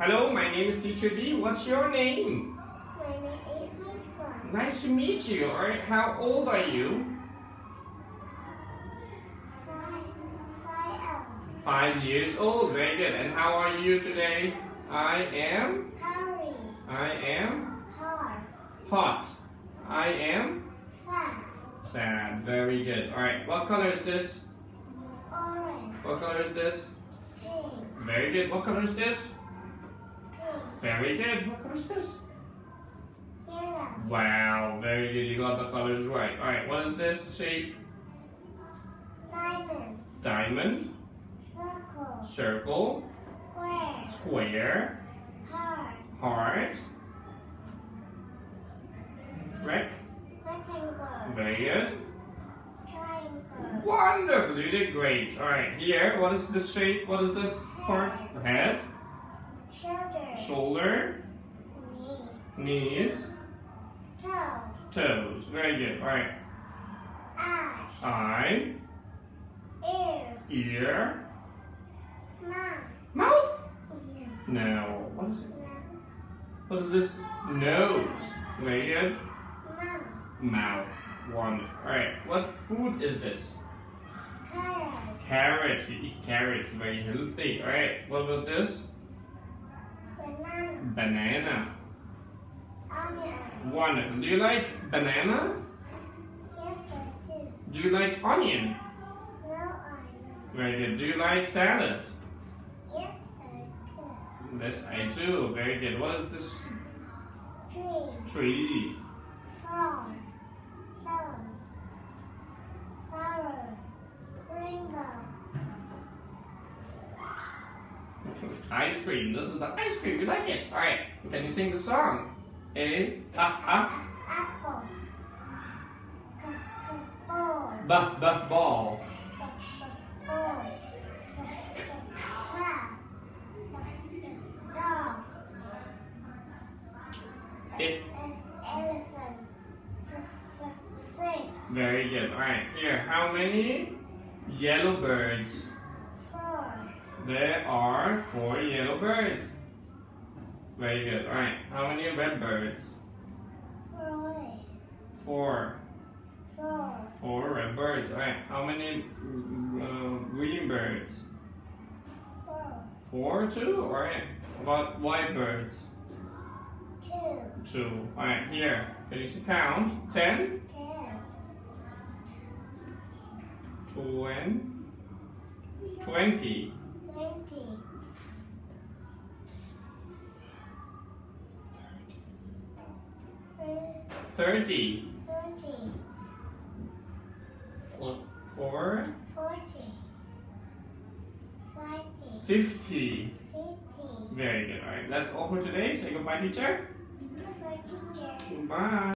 Hello, my name is Teacher D. What's your name? My name is. Nice to meet you. Alright, how old are you? Um. Five years old. Very good. And how are you today? I am. Harry, I am hard, hot. I am fat, sad. Very good. Alright, what color is this? orange, What color is this? pink, Very good. What color is this? Very good. What color is this? yellow, Wow, very good. You got the colors right. Alright, what is this shape? diamond, Diamond, circle, circle, square, square, heart, heart, rec. rectangle, Very good. triangle, Wonderful, you did great. Alright, here, what is this shape? What is this part? Head, shoulder, shoulder, knee, knees, toe, toes. Very good. Alright, eye, eye, ear, ear, mouth, mouth. no, No. What is it? no, What is this? Nose. Very good. mouth, Mouth. Wonderful. Alright, what food is this? carrot, Carrot. You eat carrots. Very healthy. Alright, what about this? Banana, Banana. onion, Wonderful. Do you like banana? yes I do, Do you like onion? no I know, Very good. Do you like salad? yes I do, Yes, I do. Very good. What is this tree, tree? frog, sun, Ice cream. This is the ice cream. You like it? Alright. Can you sing the song? A, ah, ah, apple, ball, ba, ba, ball. It. elephant, Very good. Alright, here. How many yellow birds? four, There are four yellow birds. Very good. Alright, how many red birds? Four. four, Four red birds. Alright, how many uh, green birds? four, Four, two? Alright. About white birds? two, Two. Alright, here. Can you count? Ten? ten, Twen- Twenty. Twenty, Thirty. thirty, Four. Four. forty, Fifty. fifty. Very good. Alright, that's all for today. Say goodbye, teacher. Goodbye, teacher. Goodbye.